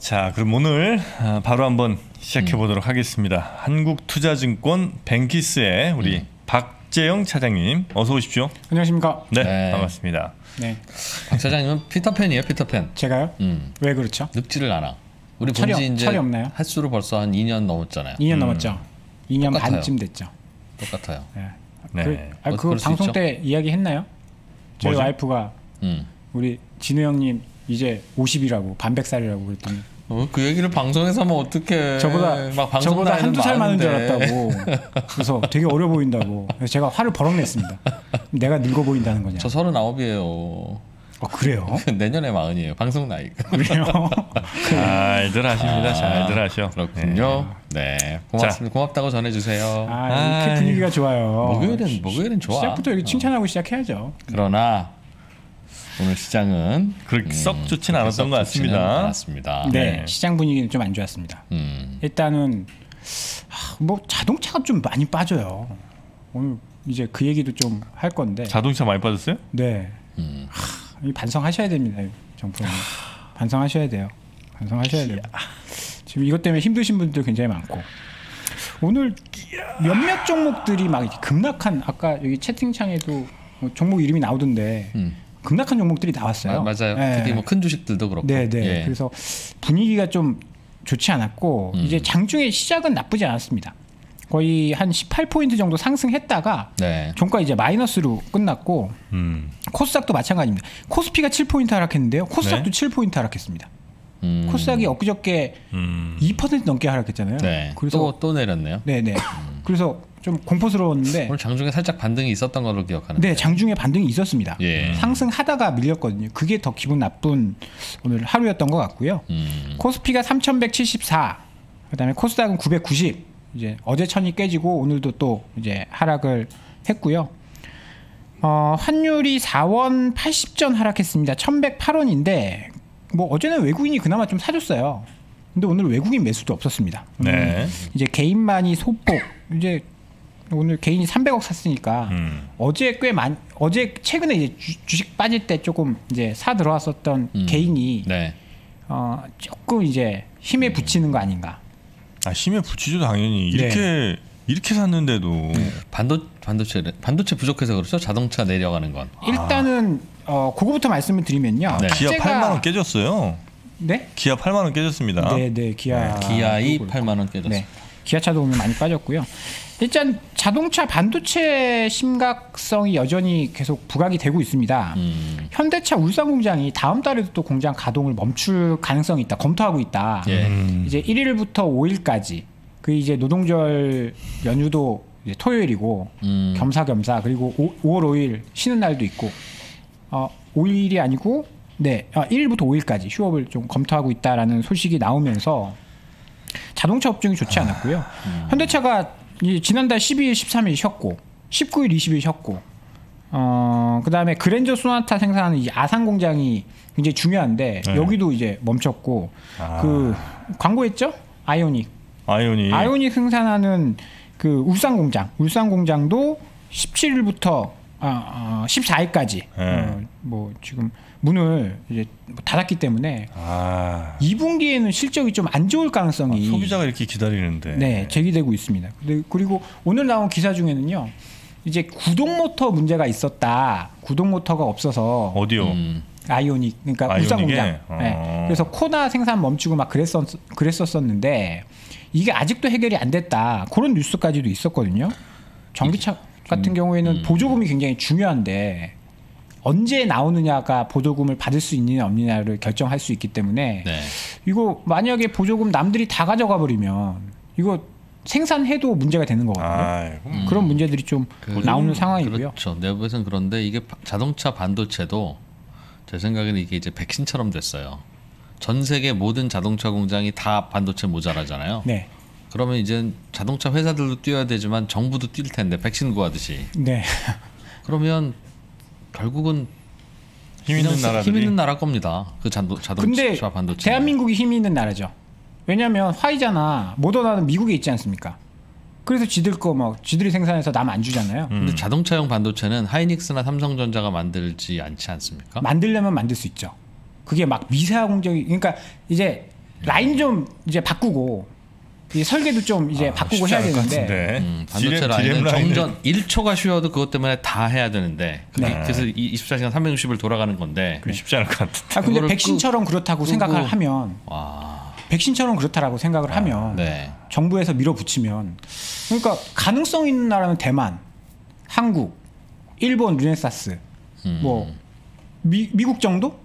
자, 그럼 오늘 아, 바로 한번 시작해 보도록 하겠습니다. 한국투자증권 뱅키스의 우리 음. 박재영 차장님 어서 오십시오. 안녕하십니까? 네, 네. 반갑습니다. 네, 박 차장님은 피터팬이에요, 피터팬. 제가요? 음, 왜 그렇죠? 늙지를 않아. 우리 철이 본지 없- 이제 철이 없나요? 횟수로 벌써 한 2년 넘었잖아요. 2년 음. 넘었죠. 2년 똑같아요. 반쯤 됐죠. 똑같아요. 네. 네. 그, 아, 어, 그 방송. 때 이야기 했나요? 저희 뭐죠? 와이프가 음. 우리 진우 형님 이제 50이라고 반백살이라고 그랬더니 어, 그 얘기를 방송에서 하면 어떡해. 저보다 막 방송 저보다 한두 살 많은 줄. 알았다고. 그래서 되게 어려 보인다고. 그래서 제가 화를 버럭 냈습니다. 내가 늙어 보인다는 거냐? 저 39이에요. 어, 그래요? 내년에 마흔이에요. 방송 나이가. 그래요? 잘들 하십니다. 아, 잘들 하셔. 그렇군요. 네. 고맙습니다. 고맙다고 전해주세요. 아, 이렇게 분위기가 좋아요. 목요일은 목요일은 좋아. 시작부터 이렇게 칭찬하고 시작해야죠. 그러나 오늘 시장은 그렇게 썩 좋진 그렇게 않았던 썩 것 같습니다. 않았습니다. 네, 네. 시장 분위기는 좀 안 좋았습니다. 음. 일단은 하, 뭐 자동차가 좀 많이 빠져요. 오늘 이제 그 얘기도 좀 할 건데. 자동차 많이 빠졌어요? 네. 음. 하, 이 반성하셔야 됩니다, 정부님. 반성하셔야 돼요. 반성하셔야 돼요. 지금 이것 때문에 힘드신 분들 굉장히 많고. 오늘 몇몇 종목들이 막 급락한 아까 여기 채팅창에도 뭐 종목 이름이 나오던데 음. 급락한 종목들이 나왔어요. 마- 맞아요. 네. 특히 뭐 큰 주식들도 그렇고. 네, 네. 예. 그래서 분위기가 좀 좋지 않았고 음. 이제 장중에 시작은 나쁘지 않았습니다. 거의 한 18포인트 정도 상승했다가 네. 종가 이제 마이너스로 끝났고 음. 코스닥도 마찬가지입니다. 코스피가 7포인트 하락했는데요. 코스닥도 네. 7포인트 하락했습니다. 음. 코스닥이 엊그저께 음. 2% 넘게 하락했잖아요. 네. 그래서 또 또 내렸네요. 네, 네. 그래서 좀 공포스러웠는데 오늘 장중에 살짝 반등이 있었던 걸로 기억하는데. 네, 장중에 반등이 있었습니다. 예. 상승하다가 밀렸거든요. 그게 더 기분 나쁜 오늘 하루였던 것 같고요. 음. 코스피가 3,174, 그다음에 코스닥은 990. 이제 어제 천이 깨지고 오늘도 또 이제 하락을 했고요. 어, 환율이 4원 80전 하락했습니다. 1,108원인데 뭐 어제는 외국인이 그나마 좀 사줬어요. 근데 오늘 외국인 매수도 없었습니다. 네. 이제 개인만이 소폭 이제 오늘 개인이 300억 샀으니까 음. 어제 꽤 많이 어제 최근에 이제 주, 식 빠질 때 조금 이제 사 들어왔었던 음. 개인이 네. 어 조금 이제 힘에 붙이는 거 아닌가. 아 힘에 붙이죠 당연히 이렇게 네. 이렇게 샀는데도 반도 반도체 반도체 부족해서 그렇죠. 자동차 내려가는 건. 일단은 어 그거부터 말씀을 드리면요. 네. 기아 제가- 8만 원 깨졌어요. 네? 기아 8만 원 깨졌습니다. 네, 네, 기아 기아이 그렇고. 8만 원 깨졌어요. 네. 기아차도 오늘 많이 빠졌고요. 일단 자동차 반도체 심각성이 여전히 계속 부각이 되고 있습니다. 음. 현대차 울산 공장이 다음 달에도 또 공장 가동을 멈출 가능성이 있다. 검토하고 있다. 예. 음. 이제 1일부터 5일까지 그 이제 노동절 연휴도 이제 토요일이고 음. 겸사겸사 그리고 오, 5월 5일 쉬는 날도 있고 어 5일이 아니고 네 아, 1일부터 5일까지 휴업을 좀 검토하고 있다라는 소식이 나오면서 자동차 업종이 좋지 않았고요. 현대차가 이 지난달 12일, 13일 쉬었고 19일, 20일 쉬었고 어 그다음에 그랜저 소나타 생산하는 이 아산 공장이 굉장히 중요한데 네. 여기도 이제 멈췄고 아. 그 광고했죠? 아이오닉 아이오닉 아이오닉 생산하는 그 울산 공장, 울산 공장도 17일부터 아, 어, 14일까지 어, 뭐 지금 문을 이제 뭐 닫았기 때문에 아, 2분기에는 실적이 좀 안 좋을 가능성이 아, 소비자가 이렇게 기다리는데 네, 제기되고 있습니다. 그리고 오늘 나온 기사 중에는요. 이제 구동 모터 문제가 있었다. 구동 모터가 없어서 어디요? 음. 아이오닉 그러니까 울산? 공장. 어. 네. 그래서 코나 생산 멈추고 막 그랬었 그랬었었는데 이게 아직도 해결이 안 됐다. 그런 뉴스까지도 있었거든요. 전기차 같은 경우에는 음. 보조금이 굉장히 중요한데 언제 나오느냐가 보조금을 받을 수 있느냐 없느냐를 결정할 수 있기 때문에 네. 이거 만약에 보조금 남들이 다 가져가 버리면 이거 생산해도 문제가 되는 거거든요. 아, 그럼 그런 문제들이 좀 그- 나오는 상황이고요. 그렇죠. 내부에서는 그런데 이게 바- 자동차 반도체도 제 생각에는 이게 이제 백신처럼 됐어요. 전 세계 모든 자동차 공장이 다 반도체 모자라잖아요. 네, 그러면 이제 자동차 회사들도 뛰어야 되지만 정부도 뛸 텐데 백신 구하듯이. 네, 그러면 결국은 힘 있는 나라들이 힘 있는 나라 겁니다. 그 근데 자동차 반도체. 대한민국이 힘이 있는 나라죠. 왜냐하면 화이자나 모더나는 미국에 있지 않습니까? 그래서 지들 거뭐 지들이 생산해서 남 안 주잖아요. 음. 근데 자동차용 반도체는 하이닉스나 삼성전자가 만들지 않지 않습니까? 만들려면 만들 수 있죠. 그게 막 미세화 공정이 그러니까 이제 라인 좀 이제 바꾸고 이 설계도 좀 이제 아, 바꾸고 해야 되는데. 음, 반도체 라인은 정전 1초가 쉬어도 그것 때문에 다 해야 되는데 그게 네. 그래서 이 24시간 360일 돌아가는 건데 그게 쉽지 않을 것 같은데. 아 근데 백신처럼 그렇다고 끄고- 생각을 하면 와, 백신처럼 그렇다라고 생각을 하면 네, 정부에서 밀어붙이면 그러니까 가능성 있는 나라는 대만, 한국, 일본 르네사스, 음. 뭐 미, 미국 정도?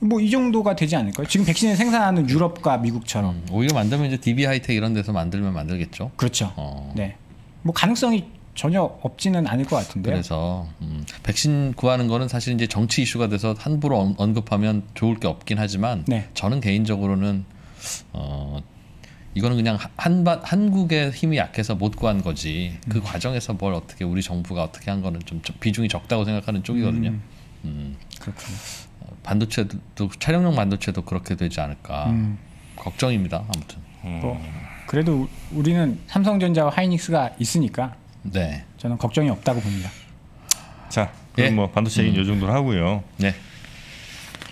뭐 이 정도가 되지 않을까요? 지금 백신을 생산하는 유럽과 미국처럼 음, 오히려 만들면 이제 DB 하이텍 이런 데서 만들면 만들겠죠. 그렇죠. 어, 네, 뭐 가능성이 전혀 없지는 않을 것 같은데요. 그래서 음, 백신 구하는 거는 사실 이제 정치 이슈가 돼서 함부로 언- 언급하면 좋을 게 없긴 하지만 네. 저는 개인적으로는 어 이거는 그냥 한반 한국의 힘이 약해서 못 구한 거지 그 과정에서 뭘 어떻게 우리 정부가 어떻게 한 거는 좀좀 비중이 적다고 생각하는 쪽이거든요. 음. 그렇군요. 어, 반도체도 촬영용 반도체도 그렇게 되지 않을까 음. 걱정입니다. 아무튼 뭐 그래도 우- 우리는 삼성전자와 하이닉스가 있으니까 네, 저는 걱정이 없다고 봅니다. 자, 그럼 예. 뭐 반도체 얘기는 이 정도로 하고요. 네,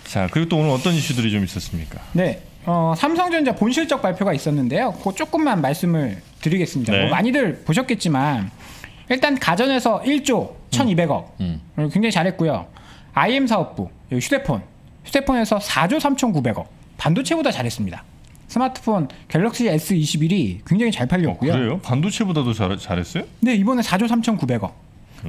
자, 그리고 또 오늘 어떤 이슈들이 좀 있었습니까? 네, 어, 삼성전자 본실적 발표가 있었는데요. 그 조금만 말씀을 드리겠습니다. 네. 뭐 많이들 보셨겠지만 일단 가전에서 1조 1,200억 음. 굉장히 잘했고요. IM 사업부 여기 휴대폰 휴대폰에서 4조 3,900억 반도체보다 잘했습니다. 스마트폰 갤럭시 S21이 굉장히 잘 어, 팔렸고요. 그래요? 반도체보다도 잘, 잘했어요? 네, 이번에 4조 3,900억.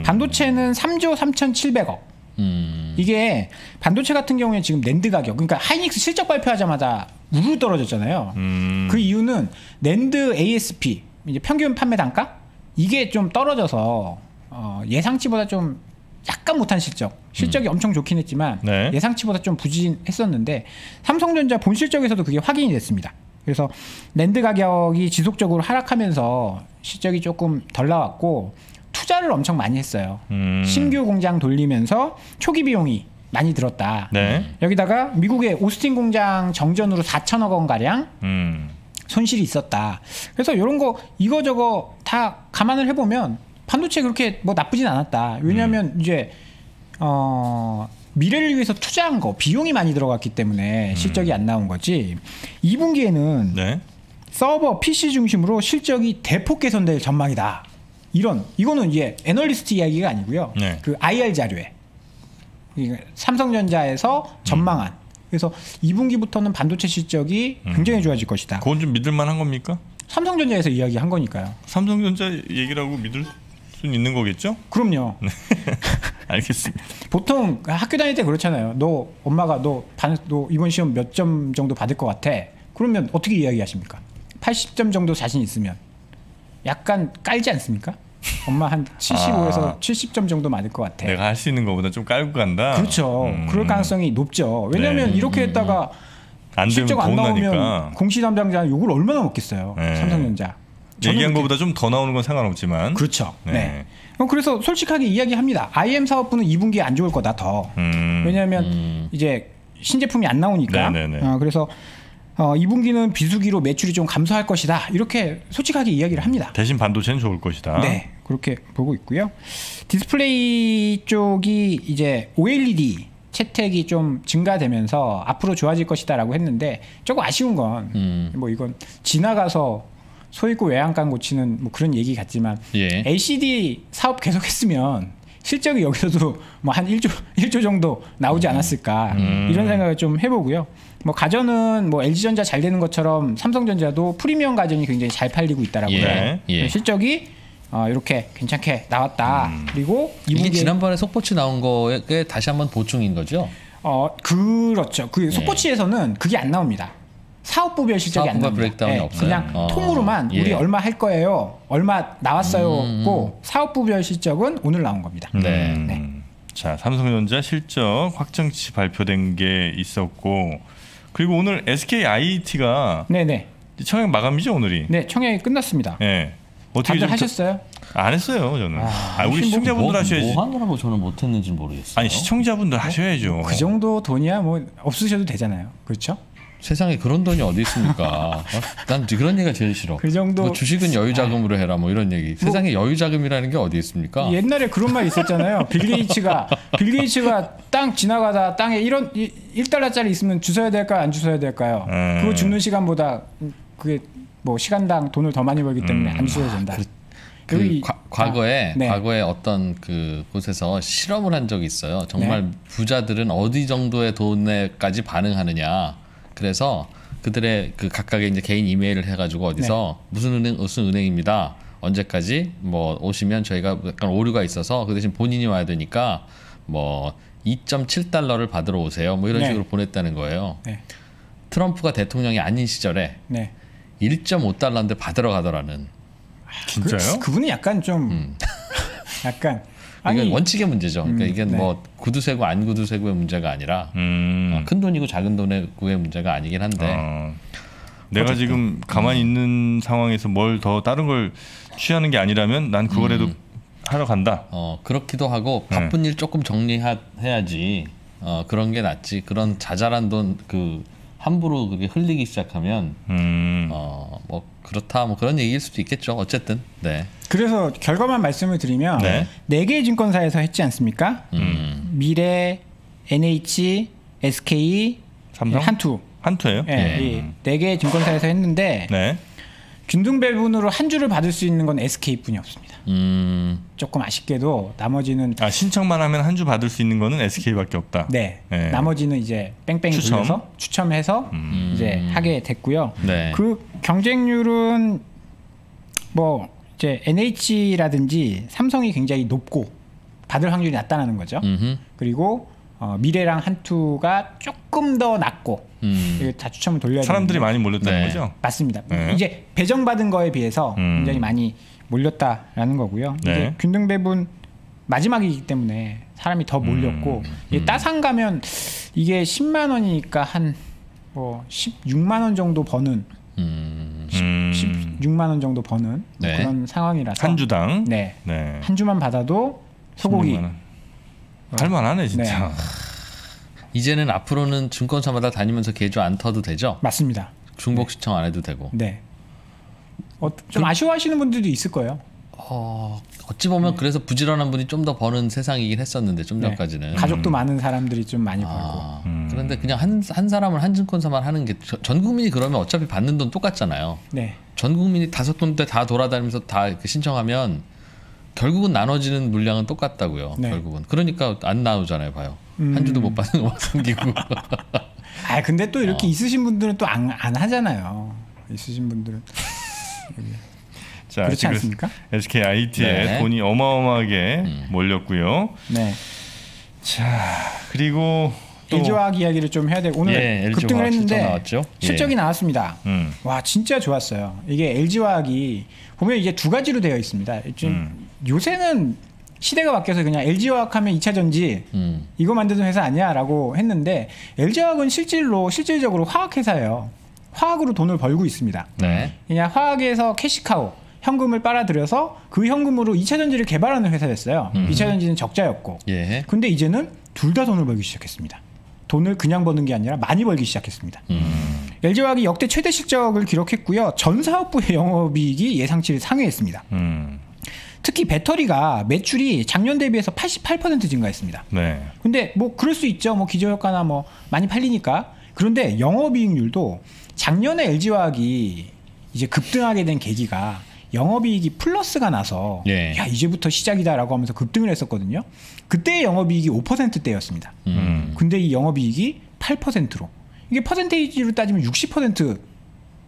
반도체는 3조 3,700억. 음, 이게 반도체 같은 경우에 지금 낸드 가격, 그러니까 하이닉스 실적 발표하자마자 우르르 떨어졌잖아요. 음. 그 이유는 NAND ASP 이제 평균 판매 단가 이게 좀 떨어져서 어, 예상치보다 좀 약간 못한 실적. 실적이 엄청 좋긴 했지만 네. 예상치보다 좀 부진했었는데 삼성전자 본 실적에서도 그게 확인이 됐습니다. 그래서 랜드 가격이 지속적으로 하락하면서 실적이 조금 덜 나왔고 투자를 엄청 많이 했어요. 음. 신규 공장 돌리면서 초기 비용이 많이 들었다. 네. 여기다가 미국의 오스틴 공장 정전으로 4천억 원 가량 음. 손실이 있었다. 그래서 이런 거 이거 저거 다 감안을 해보면 반도체 그렇게 뭐 나쁘진 않았다. 왜냐하면 음. 이제 어 미래를 위해서 투자한 거 비용이 많이 들어갔기 때문에 실적이 안 나온 거지. 2분기에는 음. 네. 서버 PC 중심으로 실적이 대폭 개선될 전망이다. 이런 이거는 이제 애널리스트 이야기가 아니고요. 네. 그 IR 자료에 삼성전자에서 전망한. 그래서 2분기부터는 반도체 실적이 굉장히 좋아질 것이다. 그건 좀 믿을 만한 겁니까? 삼성전자에서 이야기한 거니까요. 삼성전자 얘기라고 믿을 수 있는 거겠죠? 그럼요. 알겠습니다. 보통 학교 다닐 때 그렇잖아요. 너 엄마가 너, 반, 너 이번 시험 몇 점 정도 받을 것 같아. 그러면 어떻게 이야기하십니까? 80점 정도 자신 있으면 약간 깔지 않습니까? 엄마 한 75에서 아. 70점 정도 맞을 것 같아. 내가 할 수 있는 것보다 좀 깔고 간다. 그렇죠. 음. 그럴 가능성이 높죠. 왜냐하면 네. 이렇게 했다가 안 되면 실적 안돈 나오면. 공시 담당자 욕을 얼마나 먹겠어요. 네. 삼성전자. 얘기한 것보다 좀 더 나오는 건 상관없지만. 그렇죠. 네. 네. 어, 그래서 솔직하게 이야기합니다. IM 사업부는 2분기에 안 좋을 거다 더. 음. 왜냐하면 음. 이제 신제품이 안 나오니까. 네네네. 어, 그래서 어, 2분기는 비수기로 매출이 좀 감소할 것이다. 이렇게 솔직하게 이야기를 합니다. 대신 반도체는 좋을 것이다. 네, 그렇게 보고 있고요. 디스플레이 쪽이 이제 OLED 채택이 좀 증가되면서 앞으로 좋아질 것이다라고 했는데 조금 아쉬운 건뭐 음. 이건 지나가서 소 잃고 외양간 고치는 뭐 그런 얘기 같지만 예. LCD 사업 계속했으면 실적이 여기서도 뭐 한 1조 1조 정도 나오지 않았을까 음. 이런 생각을 좀 해보고요. 뭐 가전은 뭐 LG전자 잘 되는 것처럼 삼성전자도 프리미엄 가전이 굉장히 잘 팔리고 있다라고요. 예, 예. 실적이 어, 이렇게 괜찮게 나왔다. 그리고 이게 2분기에 지난번에 속보치 나온 거에 다시 한번 보충인 거죠? 어 그렇죠. 그 속보치에서는 그게 안 나옵니다. 사업부별 실적이 안 나옵니다. 브레이크다운이 없어요? 그냥 어. 통으로만 예. 우리 얼마 할 거예요. 얼마 나왔어요고 음. 사업부별 실적은 오늘 나온 겁니다. 네. 음. 네. 자 삼성전자 실적 확정치 발표된 게 있었고 그리고 오늘 SK IT가 네네. 청약 마감이죠 오늘이. 네 청약이 끝났습니다. 예. 어떻게 좀 하셨어요? 더- 안 했어요 저는. 아, 아, 우리 뭐- 시청자분들 뭐, 하셔야지. 뭐 하느라고 저는 못 했는지 모르겠어요. 아니 시청자분들 하셔야죠. 그 정도 돈이야 뭐 없으셔도 되잖아요. 그렇죠? 세상에 그런 돈이 어디 있습니까? 어? 난 그런 얘기가 제일 싫어. 그 정도- 뭐 주식은 여유 자금으로 해라 뭐 이런 얘기. 세상에 여유 자금이라는 게 어디 있습니까? 옛날에 그런 말 있었잖아요. 빌 게이츠가 빌 게이츠가 땅 지나가다 땅에 1원 1달러짜리 있으면 주워야 될까요? 안 주워야 될까요? 음. 그거 줍는 시간보다 그게 뭐 시간당 돈을 더 많이 벌기 때문에 음. 안 주워야 된다. 그 여기- 과, 과거에 아, 네. 과거에 어떤 그 곳에서 실험을 한 적이 있어요. 정말 네. 부자들은 어디 정도의 돈에까지 반응하느냐. 그래서 그들의 그 각각의 이제 개인 이메일을 해가지고 어디서 네. 무슨 은행 무슨 은행입니다. 언제까지 뭐 오시면 저희가 약간 오류가 있어서 그 대신 본인이 와야 되니까 뭐 2.7달러를 받으러 오세요. 뭐 이런 네. 식으로 보냈다는 거예요. 네. 트럼프가 대통령이 아닌 시절에 네. 1.5달러인데 받으러 가더라는. 진짜요? 그, 분이 약간 좀 음. 약간 이건 아니 원칙의 문제죠. 그러니까 음, 이게 네. 뭐 구두쇠고 안 구두쇠고의 문제가 아니라 음. 어, 큰 돈이고 작은 돈의 문제가 아니긴 한데 어. 내가 지금 가만히 있는 상황에서 뭘 더 다른 걸 취하는 게 아니라면 난 그거라도 음. 하러 간다. 어, 그렇기도 하고 네. 바쁜 일 조금 정리해야지 어, 그런 게 낫지. 그런 자잘한 돈그 함부로 그게 흘리기 시작하면 음. 어, 뭐 그렇다 뭐 그런 얘기일 수도 있겠죠. 어쨌든 네. 그래서 결과만 말씀을 드리면 네. 네 개의 증권사에서 했지 않습니까? 음. 미래, NH, SK, 삼성? 한투 한투예요? 예, 예. 이네 개의 증권사에서 했는데 네. 균등 배분으로 한 주를 받을 수 있는 건 SK뿐이 없습니다. 음, 조금 아쉽게도 나머지는 아 신청만 하면 한 주 받을 수 있는 거는 SK밖에 없다. 네, 네. 나머지는 이제 뺑뺑이 추첨. 돌려서 추첨해서 음. 이제 하게 됐고요. 네. 그 경쟁률은 뭐 이제 NH라든지 삼성이 굉장히 높고 받을 확률이 낮다는 거죠. 음흠. 그리고 어, 미래랑 한투가 조금 더 낮고 음. 이거 다 추첨을 돌려야 사람들이 많이 몰렸다는 네. 거죠? 맞습니다. 네. 이제 배정받은 거에 비해서 음. 굉장히 많이 몰렸다라는 거고요. 네. 이제 균등 배분 마지막이기 때문에 사람이 더 몰렸고 음. 이게 따상 가면 이게 10만 원이니까 한 뭐 16만 원 정도 버는 음. 음. 16만 원 정도 버는 뭐 네. 그런 상황이라서 한 주당. 네. 네. 한 주만 받아도 소고기 16만 원. 할만하네 진짜. 이제는 앞으로는 증권사마다 다니면서 계좌 안 터도 되죠. 맞습니다. 중복 신청 안 해도 되고. 네. 어, 좀 아쉬워하시는 분들도 있을 거예요. 어, 어찌 보면 그래서 부지런한 분이 좀 더 버는 세상이긴 했었는데 좀 네. 전까지는. 가족도 많은 사람들이 좀 많이 벌고. 아, 음. 그런데 그냥 한, 한 사람을 한 증권사만 하는 게 전 국민이 그러면 어차피 받는 돈 똑같잖아요. 네. 전 국민이 다섯 군데 다 돌아다니면서 다 이렇게 신청하면 결국은 나눠지는 물량은 똑같다고요. 네. 결국은 그러니까 안 나오잖아요. 봐요. 음. 한 주도 못 받는 거막 생기고. 아 근데 또 어. 이렇게 있으신 분들은 또 안 안 하잖아요. 있으신 분들은 자, 그렇지 않습니까? SK IT에 네. 돈이 어마어마하게 음. 몰렸고요. 네. 자, 그리고 또 LG화학 이야기를 좀 해야 되고 오늘 예, 급등을 했는데 나왔죠? 실적이 예. 나왔습니다. 음. 와 진짜 좋았어요. 이게 LG화학이 보면 이게 두 가지로 되어 있습니다. 좀 음. 요새는 시대가 바뀌어서 그냥 LG화학 하면 2차 전지 음. 이거 만드는 회사 아니야라고 했는데 LG화학은 실질로 실질적으로 화학 회사예요. 화학으로 돈을 벌고 있습니다. 네. 그냥 화학에서 캐시카우 현금을 빨아들여서 그 현금으로 2차 전지를 개발하는 회사였어요. 음. 2차 전지는 적자였고. 예. 근데 이제는 둘 다 돈을 벌기 시작했습니다. 돈을 그냥 버는 게 아니라 많이 벌기 시작했습니다. 음. LG화학이 역대 최대 실적을 기록했고요. 전 사업부의 영업이익이 예상치를 상회했습니다. 음. 특히 배터리가 매출이 작년 대비해서 88% 증가했습니다. 네. 근데 뭐 그럴 수 있죠. 뭐 기저효과나 뭐 많이 팔리니까. 그런데 영업이익률도 작년에 LG화학이 이제 급등하게 된 계기가 영업이익이 플러스가 나서 예. 야 이제부터 시작이다라고 하면서 급등을 했었거든요. 그때 영업이익이 5%대였습니다. 음. 근데 이 영업이익이 8%로 이게 퍼센테이지로 따지면 60%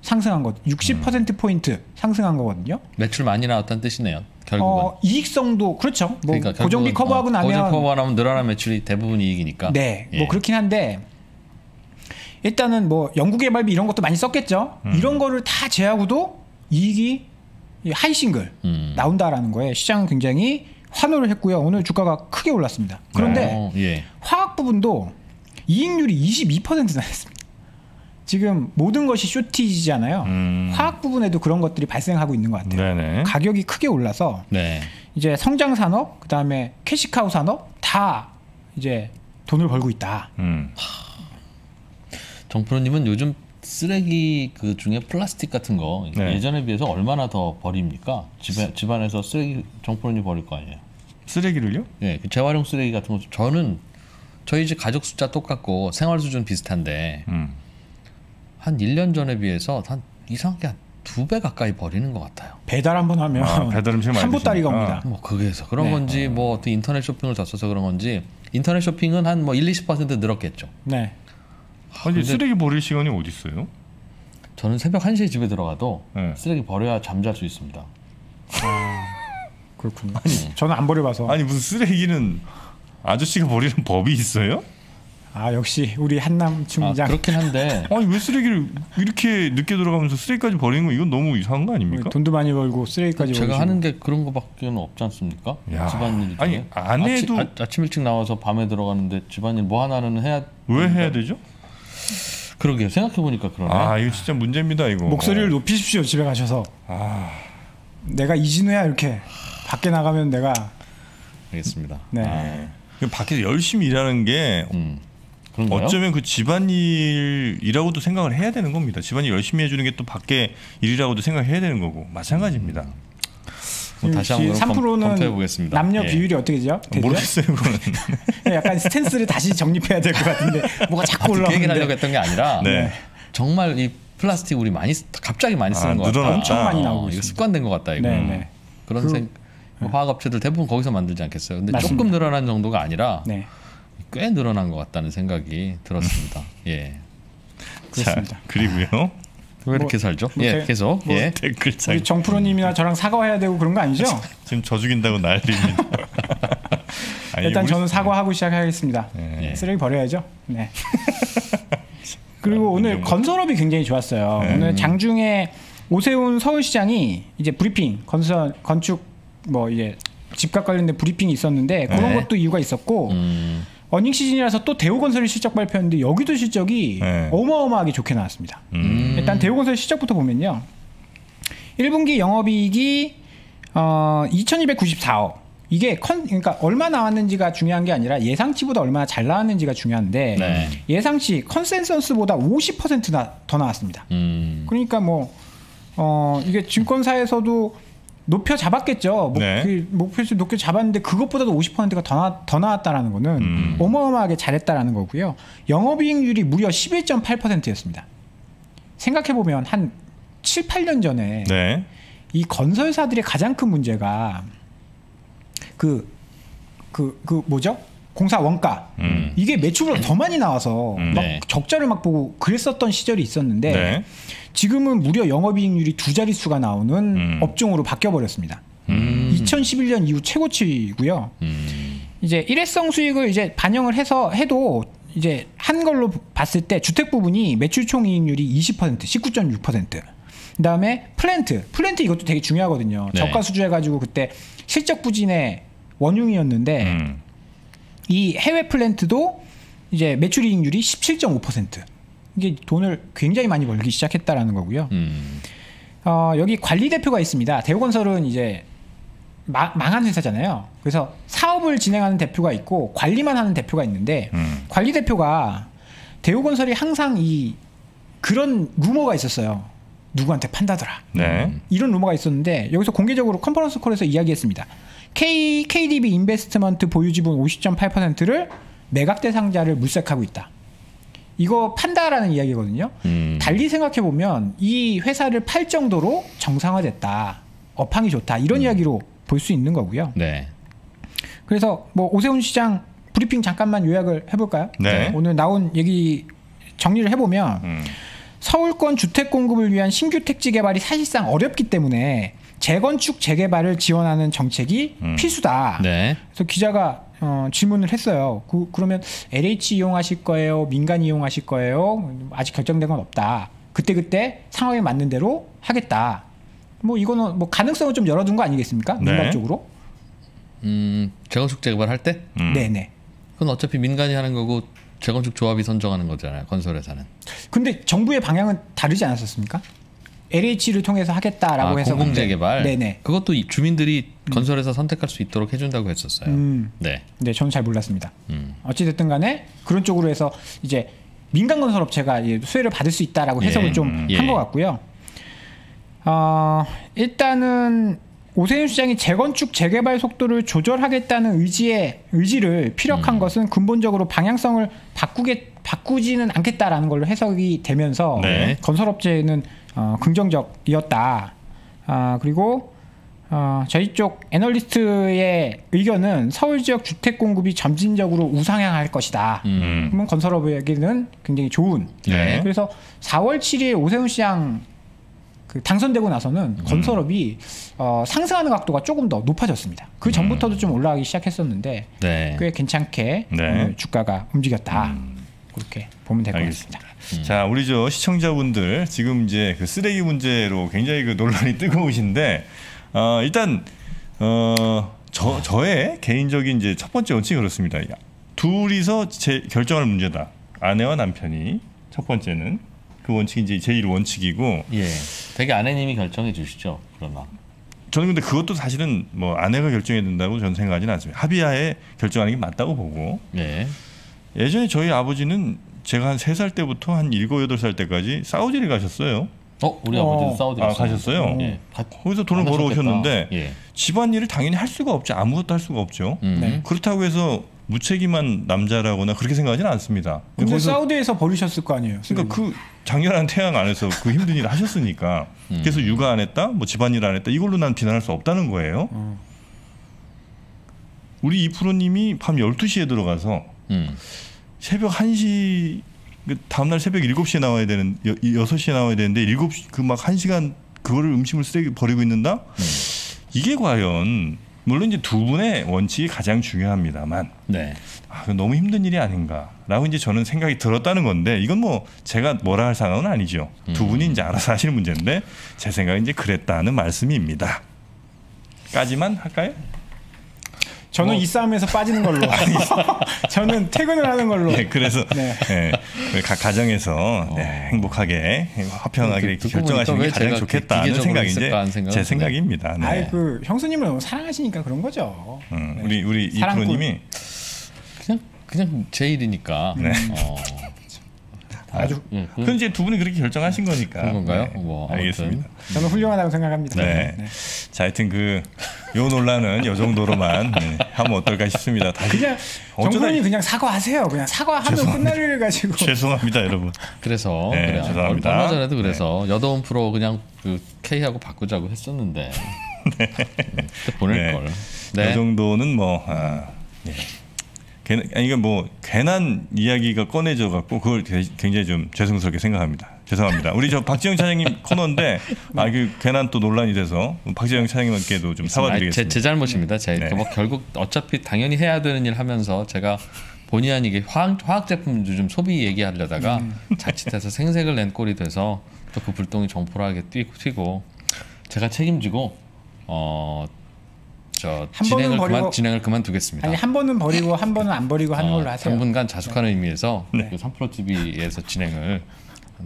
상승한 것, 60% 포인트 상승한 거거든요. 매출 많이 나왔다는 뜻이네요. 결국은. 어, 이익성도 그렇죠. 뭐 그러니까 고정비 결국은, 커버하고 어, 나면 고정 커버하고 나면 늘어난 매출이 대부분 이익이니까. 네, 예. 뭐 그렇긴 한데 일단은 뭐 연구개발비 이런 것도 많이 썼겠죠. 음. 이런 거를 다 제하고도 이익이 이 high single 음. 나온다라는 거에 시장은 굉장히 환호를 했고요. 오늘 주가가 크게 올랐습니다. 그런데 어, 예. 화학 부분도 이익률이 22%나 됐습니다. 지금 모든 것이 shortage잖아요. 음. 화학 부분에도 그런 것들이 발생하고 있는 것 같아요. 네네. 가격이 크게 올라서 네. 이제 성장 산업, 그 다음에 캐시카우 산업 다 이제 돈을 벌고 있다. 음. 정프로님은 요즘 쓰레기 그 중에 플라스틱 같은 거 네. 예전에 비해서 얼마나 더 버립니까? 집에 집안에서 쓰레기 정프로님 버릴 거 아니에요? 쓰레기를요? 예, 그 재활용 쓰레기 같은 거 저는 저희 집 가족 숫자 똑같고 생활 수준 비슷한데 음. 한 1년 전에 비해서 한 이상하게 한 두 배 가까이 버리는 것 같아요. 배달 한번 하면 아, 배달 음식 많이 한 보따리가 드시니까. 옵니다. 뭐 그게서 그런 네. 건지 뭐 어떤 인터넷 쇼핑을 더 써서 그런 건지 인터넷 쇼핑은 한 뭐 1, 20% 늘었겠죠. 네. 아니 근데- 쓰레기 버릴 시간이 어디 있어요? 저는 새벽 1시에 집에 들어가도 네. 쓰레기 버려야 잠잘 수 있습니다. 그렇군요. 저는 안 버려봐서. 아니 무슨 쓰레기는 아저씨가 버리는 법이 있어요? 아 역시 우리 한남 아, 충장 그렇긴 한데 아니 왜 쓰레기를 이렇게 늦게 들어가면서 쓰레기까지 버리는 거 이건 너무 이상한 거 아닙니까? 돈도 많이 벌고 쓰레기까지 제가 벌고 하는 게 그런 거밖에 없지 않습니까? 야. 집안일 중에 아니, 안 해도- 아침, 아, 침 일찍 나와서 밤에 들어가는데 집안일 뭐 하나는 해야 왜 해야 되죠? 그러게요 생각해 보니까 그러네. 아 이거 진짜 문제입니다 이거. 목소리를 높이십시오 집에 가셔서 아 내가 이진우야 이렇게 밖에 나가면 내가 알겠습니다. 네. 아, 밖에서 열심히 일하는 게 음 그런가요? 어쩌면 그 집안일이라고도 생각을 해야 되는 겁니다. 집안일 열심히 해주는 게 또 밖에 일이라고도 생각해야 되는 거고 마찬가지입니다. 뭐 다시 한번 3%는 검토해 보겠습니다. 남녀 예. 비율이 어떻게 되죠? 되죠? 모르겠어요 그거는. 약간 스탠스를 다시 정립해야 될 것 같은데 뭐가 자꾸 그 얘기를 하려고 올라오는데 했던 게 아니라 네. 정말 이 플라스틱 우리 많이 쓰- 갑자기 많이 쓰는 아, 것 같다. 엄청 많이 나오고 이거 있습니다. 습관된 것 같다 이거. 네, 네. 그런 그- 생 화학업체들 대부분 거기서 만들지 않겠어요. 근데 맞습니다. 조금 늘어난 정도가 아니라 네 꽤 늘어난 것 같다는 생각이 들었습니다. 예. 그렇습니다. 자 그리고요 왜 이렇게 살죠? 뭐 예, 대- 계속. 뭐 예. 댓글 장 우리 정프로님이나 저랑 사과해야 되고 그런 거 아니죠? 지금 저 죽인다고 난리입니다. 아니, 일단 저는 사과하고 시작하겠습니다. 네. 쓰레기 버려야죠. 네. 그리고 오늘. 건설업이 굉장히 좋았어요. 네. 오늘 장중에 오세훈 서울시장이 이제 브리핑 건설 건축 뭐 이제 집값 관련된 브리핑이 있었는데 그런 네. 것도 이유가 있었고 음, earning season이라서 또 대우건설이 실적 발표했는데 여기도 실적이 네. 어마어마하게 좋게 나왔습니다. 음. 일단 대우건설 실적부터 보면요. 1분기 영업이익이 어 2,294억. 이게 컨 그러니까 얼마 나왔는지가 중요한 게 아니라 예상치보다 얼마나 잘 나왔는지가 중요한데 네. 예상치 컨센서스보다 50%나 더 나왔습니다. 음, 그러니까 뭐 어 이게 증권사에서도 높여 잡았겠죠. 목, 네. 그 목표치 높게 잡았는데 그것보다도 50%가 더, 나, 더 나왔다라는 거는 음. 어마어마하게 잘했다라는 거고요. 영업이익률이 무려 11.8%였습니다. 생각해 보면 한 7, 8년 전에 네. 이 건설사들의 가장 큰 문제가 그 그 그 뭐죠? 공사 원가 음. 이게 매출보다 더 많이 나와서 음. 막 네. 적자를 막 보고 그랬었던 시절이 있었는데 네. 지금은 무려 영업이익률이 두 자릿수가 나오는 음. 업종으로 바뀌어 버렸습니다. 음, 2011년 이후 최고치고요. 음, 이제 일회성 수익을 이제 반영을 해서 해도 이제 한 걸로 봤을 때 주택 부분이 매출 총 이익률이 20% 19.6%. 그다음에 플랜트 플랜트 이것도 되게 중요하거든요. 네. 저가 수주해 가지고 그때 실적 부진의 원흉이었는데 음. 이 해외 플랜트도 이제 매출 이익률이 17.5%. 이게 돈을 굉장히 많이 벌기 시작했다라는 거고요. 음, 어, 여기 관리 대표가 있습니다. 대우건설은 이제 마- 망한 회사잖아요. 그래서 사업을 진행하는 대표가 있고 관리만 하는 대표가 있는데 음. 관리 대표가 대우건설이 항상 이 그런 루머가 있었어요. 누구한테 판다더라. 네. 이런 루머가 있었는데 여기서 공개적으로 컨퍼런스 콜에서 이야기했습니다. K KDB 인베스트먼트 보유 지분 50.8%를 매각 대상자를 물색하고 있다. 이거 판다라는 이야기거든요. 음. 달리 생각해 보면 이 회사를 팔 정도로 정상화됐다. 업황이 좋다 이런 이야기로 볼 수 있는 거고요. 네. 그래서 뭐 오세훈 시장 브리핑 잠깐만 요약을 해볼까요? 네. 오늘 나온 얘기 정리를 해보면 음. 서울권 주택 공급을 위한 신규 택지 개발이 사실상 어렵기 때문에 재건축 재개발을 지원하는 정책이 음. 필수다. 네. 그래서 기자가 어, 질문을 했어요. 그, 그러면 LH 이용하실 거예요? 민간 이용하실 거예요? 아직 결정된 건 없다. 그때 그때 상황에 맞는 대로 하겠다. 뭐 이거는 뭐 가능성을 좀 열어둔 거 아니겠습니까? 네. 민간 쪽으로. 음, 재건축 재개발 할 때? 음. 네네. 그건 어차피 민간이 하는 거고 재건축 조합이 선정하는 거잖아요. 건설회사는. 근데 정부의 방향은 다르지 않았었습니까? LH를 통해서 하겠다라고 아, 해서 공공 근데- 재개발. 네네. 그것도 이 주민들이 건설회사 선택할 수 있도록 해준다고 했었어요. 음, 네. 네, 저는 잘 몰랐습니다. 음. 어찌 됐든 간에 그런 쪽으로 해서 이제 민간 건설 업체가 수혜를 받을 수 있다라고 해석을 예, 좀한 예. 것 같고요. 어, 일단은 오세훈 시장이 재건축 재개발 속도를 조절하겠다는 의지의 의지를 피력한 음. 것은 근본적으로 방향성을 바꾸게 바꾸지는 않겠다라는 걸로 해석이 되면서 네. 건설업체는 어, 긍정적이었다. 아 그리고 어, 저희 쪽 애널리스트의 의견은 서울 지역 주택 공급이 점진적으로 우상향할 것이다. 음. 그러면 건설업에게는 굉장히 좋은. 네. 그래서 4월 7일 오세훈 시장 그 당선되고 나서는 음. 건설업이 어, 상승하는 각도가 조금 더 높아졌습니다. 그 전부터도 좀 올라가기 시작했었는데 네. 꽤 괜찮게 네. 주가가 움직였다. 그렇게 보면 될 것. 같습니다. 자, 우리 저 시청자분들 지금 이제 그 쓰레기 문제로 굉장히 그 논란이 뜨거우신데 어, 일단 어, 저 저의 개인적인 이제 첫 번째 원칙이 그렇습니다. 야, 둘이서 제 결정할 문제다. 아내와 남편이 첫 번째는 그 원칙이 이제 제일 원칙이고 예. 되게 아내님이 결정해 주시죠. 그러나. 저는 근데 그것도 사실은 뭐 아내가 결정해야 된다고 저는 생각하지는 않습니다. 합의하에 결정하는 게 맞다고 보고 예. 예전에 저희 아버지는 제가 한 세 살 때부터 한 일곱 여덟 살 때까지 사우디를 가셨어요. 어, 우리 어. 아버지도 사우디 아. 가셨어요? 예. 가- 거기서 돈을 안 벌어. 오셨는데 예. 집안일을 당연히 할 수가 없죠. 아무것도 할 수가 없죠. 음. 네. 그렇다고 해서 무책임한 남자라거나 그렇게 생각하지는 않습니다. 근데 거기서- 사우디에서 버리셨을 거 아니에요. 그러니까 그 장렬한 태양 안에서 그 힘든 일을 하셨으니까 음. 그래서 육아 안 했다, 뭐 집안일 안 했다 이걸로 난 비난할 수 없다는 거예요. 어. 우리 이 프로님이 밤 12시에 들어가서 음. 새벽 1시 그 다음날 새벽 7시에 나와야 되는 여, 6시에 나와야 되는데 7시 그 막 1시간 그거를 음식물 쓰레기 버리고 있는다? 이게 과연 물론 이제 두 분의 원칙이 가장 중요합니다만 네. 아, 너무 힘든 일이 아닌가라고 이제 저는 생각이 들었다는 건데 이건 뭐 제가 뭐라 할 상황은 아니죠. 두 분이 이제 알아서 하시는 문제인데 제 생각은 이제 그랬다는 말씀입니다. 까지만 할까요? 저는 뭐- 이 싸움에서 빠지는 걸로. 저는 퇴근을 하는 걸로. 네, 그래서 네. 네, 우리 각 가정에서 네, 행복하게 화평하게 보니까 결정하시는 왜게 가장 좋겠다는 생각이 이제 생각은 제 생각입니다. 네. 아이 그 형수님을 너무 사랑하시니까 그런 거죠. 음, 네. 우리 우리 이. 프로님이 그냥 그냥 제 일이니까. 네. 어. 아주 예. 그, 그건 이제 두 분이 그렇게 결정하신 거니까. 그런 건가요? 네, 뭐, 아무튼. 알겠습니다. 저는 훌륭하다고 생각합니다. 네. 자, 하여튼 그 요 논란은 요 정도로만 네, 하면 어떨까 싶습니다. 다시 그냥 정부님 그냥 사과하세요. 그냥 사과하면 죄송합니다. 끝날 일을 가지고. 죄송합니다, 여러분. 그래서 네, 그래. 죄송합니다. 얼마 전에도 그래서 여도운 프로 그냥 그 K하고 바꾸자고 했었는데 음, 그때 보낼 네. 걸. 이 네. 정도는 뭐 아, 예. 괜- 아니, 이게 뭐 괜한 이야기가 꺼내져 갖고 그걸 되- 굉장히 좀 죄송스럽게 생각합니다. 죄송합니다. 우리 저 박지영 차장님 코너인데 아 그 괜한 또 논란이 돼서 박지영 차장님께도 좀 아니, 제, 사과드리겠습니다. 제 잘못입니다. 제 네. 뭐 결국 어차피 당연히 해야 되는 일 하면서 제가 본의 아니게 화학, 화학 제품 좀 소비 얘기하려다가 음. 자칫해서 생색을 낸 꼴이 돼서 또 그 불똥이 정포하게 튀고, 튀고 제가 책임지고 어 저 진행을 그만 버리고- 진행을 그만두겠습니다. 아니 한 번은 버리고 한 번은 안 버리고 하는 걸로 어, 하세요. 당분간 자숙하는 의미에서 네. 그 3프로 TV에서 진행을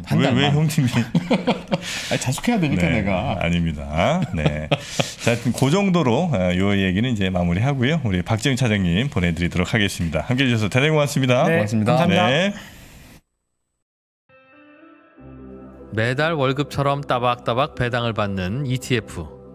한 왜, 왜 형님이 아니, 자숙해야 되니까 네, 내가 아닙니다. 네. 자, 하여튼 그 정도로 어, 요 얘기는 이제 마무리하고요. 우리 박지영 차장님 보내드리도록 하겠습니다. 함께해 주셔서 대단히 고맙습니다. 네, 고맙습니다. 감사합니다. 네. 매달 월급처럼 따박따박 배당을 받는 ETF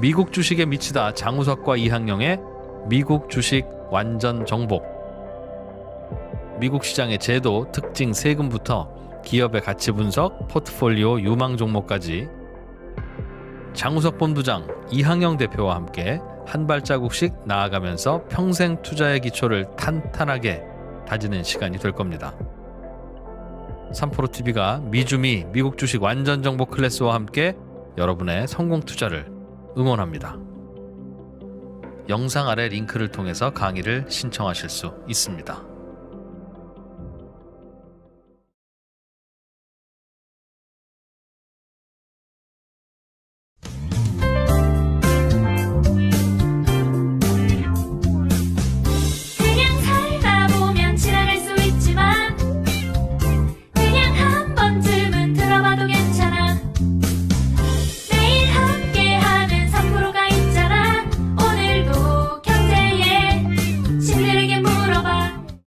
미국 주식에 미치다 장우석과 이항영의 미국 주식 완전 정복 미국 시장의 제도, 특징, 세금부터 기업의 가치 분석, 포트폴리오 유망 종목까지 장우석 본부장, 이항영 대표와 함께 한 발자국씩 나아가면서 평생 투자의 기초를 탄탄하게 다지는 시간이 될 겁니다. 3프로TV가 미주미 미국 주식 완전 정보 클래스와 함께 여러분의 성공 투자를 응원합니다. 영상 아래 링크를 통해서 강의를 신청하실 수 있습니다.